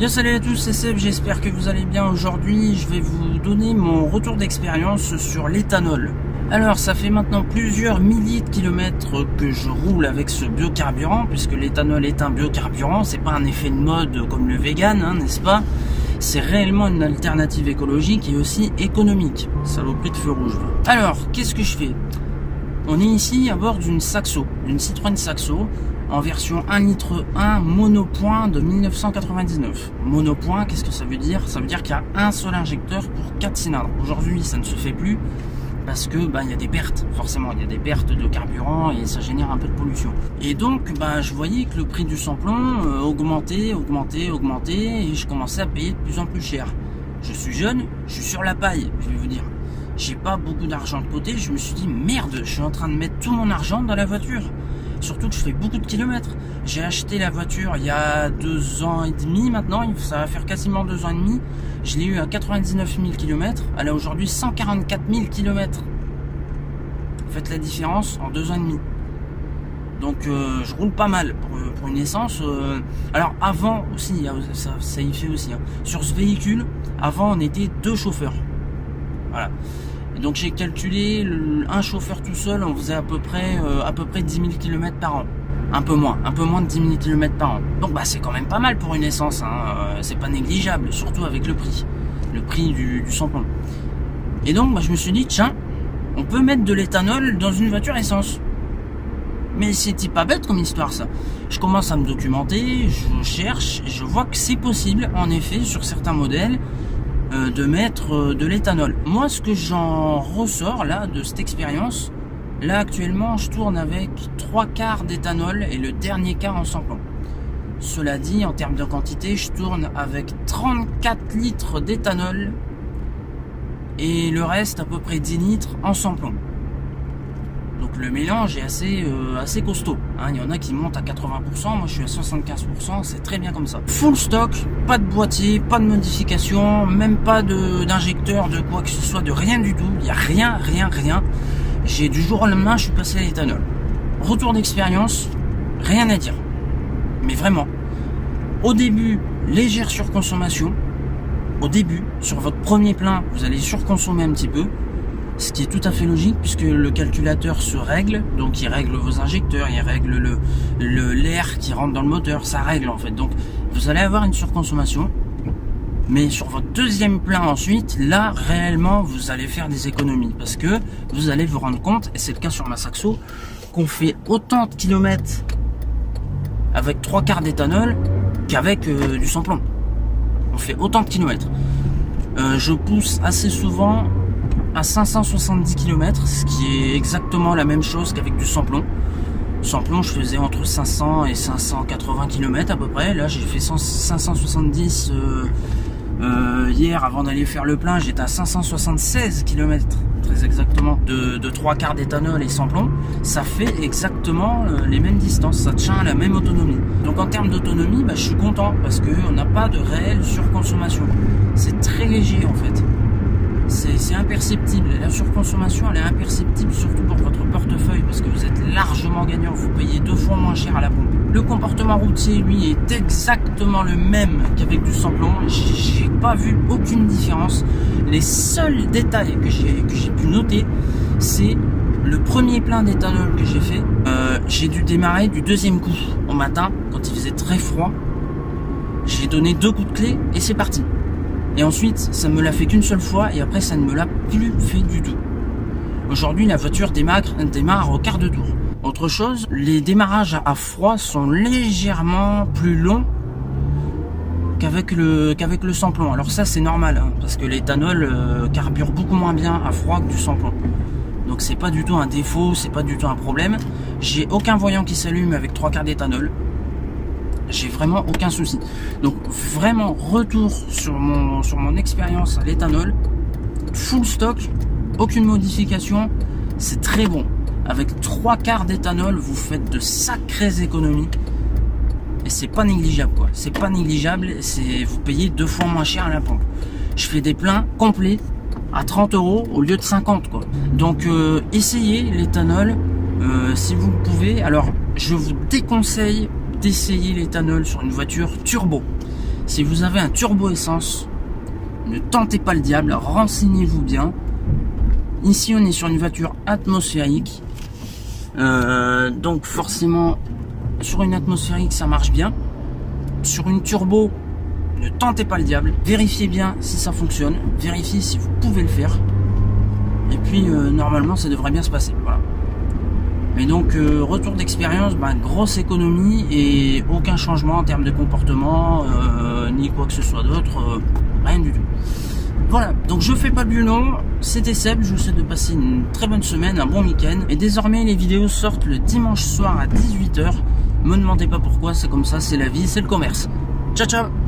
Yo salut à tous, c'est Seb, j'espère que vous allez bien. Aujourd'hui, je vais vous donner mon retour d'expérience sur l'éthanol. Alors, ça fait maintenant plusieurs milliers de kilomètres que je roule avec ce biocarburant, puisque l'éthanol est un biocarburant, c'est pas un effet de mode comme le vegan, hein, n'est-ce pas? C'est réellement une alternative écologique et aussi économique. Saloperie de feu rouge. Alors, qu'est-ce que je fais? On est ici à bord d'une Saxo, d'une Citroën Saxo, en version 1 litre 1 monopoint de 1999. Monopoint, qu'est-ce que ça veut dire? Ça veut dire qu'il y a un seul injecteur pour 4 cylindres. Aujourd'hui, ça ne se fait plus parce que bah il y a des pertes. Forcément il y a des pertes de carburant et ça génère un peu de pollution. Et donc bah je voyais que le prix du samplon euh, augmentait augmentait augmentait et je commençais à payer de plus en plus cher. Je suis jeune je suis sur la paille je vais vous dire. J'ai pas beaucoup d'argent de côté je me suis dit merde je suis en train de mettre tout mon argent dans la voiture Surtout que je fais beaucoup de kilomètres. J'ai acheté la voiture il y a deux ans et demi maintenant. Ça va faire quasiment deux ans et demi. Je l'ai eu à 99 000 km. Elle a aujourd'hui 144 000 km. Faites la différence en deux ans et demi. Donc euh, je roule pas mal pour, une essence. Euh. alors avant aussi, ça, ça y fait aussi. Hein. Sur ce véhicule, avant on était deux chauffeurs. Voilà. Donc j'ai calculé un chauffeur tout seul, on faisait à peu près euh, à peu près 10 000 km par an. Un peu moins, un peu moins de 10 000 km par an. Donc bah c'est quand même pas mal pour une essence, hein. Euh, c'est pas négligeable, surtout avec le prix, le prix du, du. Et donc bah, je me suis dit tiens, on peut mettre de l'éthanol dans une voiture essence. Mais c'était pas bête comme histoire ça. Je commence à me documenter, je cherche, je vois que c'est possible en effet sur certains modèles euh, de mettre euh, de l'éthanol. Moi, ce que j'en ressors là de cette expérience, là actuellement, je tourne avec trois quarts d'éthanol et le dernier quart en sans Cela dit, en termes de quantité, je tourne avec 34 litres d'éthanol et le reste à peu près 10 litres en sans donc le mélange est assez, euh, assez costaud. Hein. Il y en a qui montent à 80%, moi je suis à 75%, c'est très bien comme ça. Full stock, pas de boîtier, pas de modification, même pas d'injecteur, de, quoi que ce soit, de rien du tout. Il n'y a rien, rien, rien. J'ai du jour au lendemain, je suis passé à l'éthanol. Retour d'expérience, rien à dire. Mais vraiment. Au début, légère surconsommation. Au début, sur votre premier plein, vous allez surconsommer un petit peu ce qui est tout à fait logique puisque le calculateur se règle, donc il règle vos injecteurs, il règle le l'air qui rentre dans le moteur, ça règle en fait. Donc vous allez avoir une surconsommation, mais sur votre deuxième plein ensuite, là réellement vous allez faire des économies parce que vous allez vous rendre compte, et c'est le cas sur ma Saxo, qu'on fait autant de kilomètres avec trois quarts d'éthanol qu'avec euh, du sans-plomb. On fait autant de kilomètres. Euh, je pousse assez souvent à 570 km, ce qui est exactement la même chose qu'avec du sans-plomb. Sans-plomb, je faisais entre 500 et 580 km à peu près. Là, j'ai fait 570 euh, euh, hier avant d'aller faire le plein. J'étais à 576 km, très exactement, de, de 3 quarts d'éthanol et sans-plomb. Ça fait exactement euh, les mêmes distances. Ça tient à la même autonomie. Donc en termes d'autonomie, bah, je suis content parce qu'on n'a pas de réelle surconsommation. C'est très léger en fait c'est imperceptible. La surconsommation, elle est imperceptible, surtout pour votre portefeuille, parce que vous êtes largement gagnant. Vous payez deux fois moins cher à la pompe. Le comportement routier, lui, est exactement le même qu'avec du sans-plomb. J'ai pas vu aucune différence. Les seuls détails que j'ai pu noter, c'est le premier plein d'éthanol que j'ai fait. Euh, j'ai dû démarrer du deuxième coup au matin, quand il faisait très froid. J'ai donné deux coups de clé et c'est parti. Et ensuite, ça me l'a fait qu'une seule fois et après, ça ne me l'a plus fait du tout. Aujourd'hui, la voiture démarre, démarre au quart de tour. Autre chose, les démarrages à froid sont légèrement plus longs qu'avec le qu'avec le samplon. Alors ça c'est normal hein, parce que l'éthanol euh, carbure beaucoup moins bien à froid que du samplon. Donc c'est pas du tout un défaut, c'est pas du tout un problème. J'ai aucun voyant qui s'allume avec trois quarts d'éthanol j'ai vraiment aucun souci. Donc vraiment retour sur mon sur mon expérience à l'éthanol, full stock, aucune modification, c'est très bon. Avec trois quarts d'éthanol, vous faites de sacrées économies. Et c'est pas négligeable quoi. C'est pas négligeable, c'est vous payez deux fois moins cher à la pompe. Je fais des pleins complets à 30 euros au lieu de 50 quoi. Donc euh, essayez l'éthanol euh, si vous pouvez. Alors je vous déconseille d'essayer l'éthanol sur une voiture turbo. Si vous avez un turbo essence, ne tentez pas le diable, renseignez-vous bien. Ici, on est sur une voiture atmosphérique. Euh, donc forcément, sur une atmosphérique, ça marche bien. Sur une turbo, ne tentez pas le diable. Vérifiez bien si ça fonctionne. Vérifiez si vous pouvez le faire. Et puis, euh, normalement, ça devrait bien se passer. Voilà. Mais donc, euh, retour d'expérience, ben, grosse économie et aucun changement en termes de comportement, ni quoi que ce soit d'autre. rien du tout. Voilà, donc je fais pas plus long, c'était Seb, je vous souhaite de passer une très bonne semaine, un bon week-end. Et désormais les vidéos sortent le dimanche soir à 18h. Me demandez pas pourquoi, c'est comme ça, c'est la vie, c'est le commerce. Ciao ciao